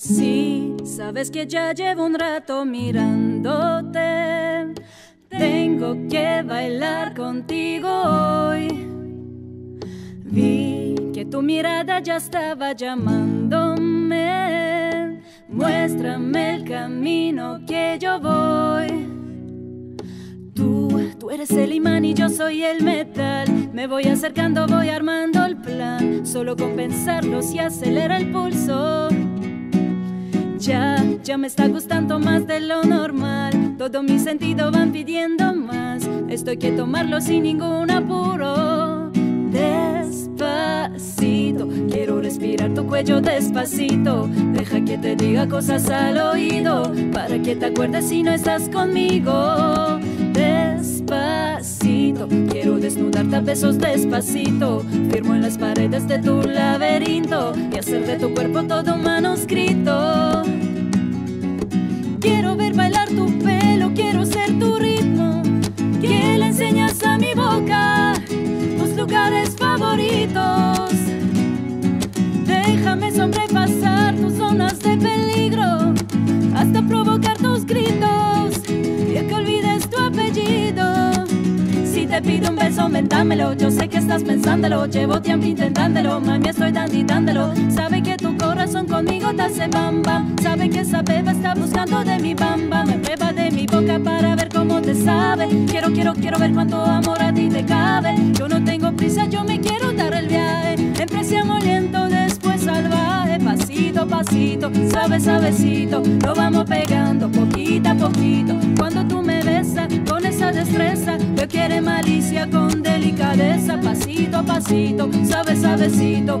sabes que ya llevo un rato mirándote. Tengo que bailar contigo hoy. Vi que tu mirada ya estaba llamándome. Muéstrame el camino que yo voy. Tú, tú eres el imán y yo soy el metal. Me voy acercando, voy armando el plan. Solo con pensarlo si acelera el pulso. Ya, ya me está gustando más de lo normal. Todo mi sentido van pidiendo más. Estoy que tomarlo sin ningún apuro. Despacito, quiero respirar tu cuello despacito. Deja que te diga cosas al oído. Para que te acuerdes si no estás conmigo. Despacito, quiero desnudarte a besos despacito. Firmo en las paredes de tu laberinto y hacer de tu cuerpo todo un manuscrito. Lugares favoritos. Déjame sobrepasar tus zonas de peligro hasta provocar tus gritos y que olvides tu apellido. Si te pido un beso, mentámelo. Yo sé que estás pensándolo. Llevo tiempo intentándolo. Mami, estoy danditándolo. Sabe que tu corazón conmigo te hace bamba. Sabe que esa beba está buscando de mi bamba. Me prueba de mi boca para sabe. Quiero, quiero, quiero ver cuánto amor a ti te cabe. Yo no tengo prisa, yo me quiero dar el viaje. Empecemos lento, después salvaje. Pasito, pasito, suave, suavecito. Lo vamos pegando poquito a poquito. Cuando tú me besas con esa destreza, yo quiere malicia con delicadeza. Pasito pasito, suave, suavecito.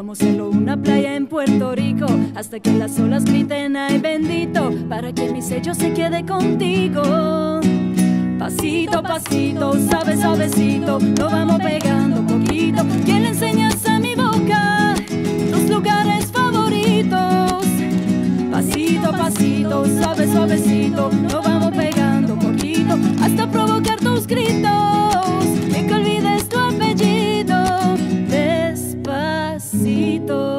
Vamos solo una playa en Puerto Rico hasta que las olas griten ay bendito para que mi sello se quede contigo. Pasito, pasito, sabe, suavecito, lo vamos pegando poquito. ¿Quién le enseñas a mi boca tus lugares favoritos? Pasito, pasito, sabe, suavecito, lo vamos pegando poquito hasta provocar bendito.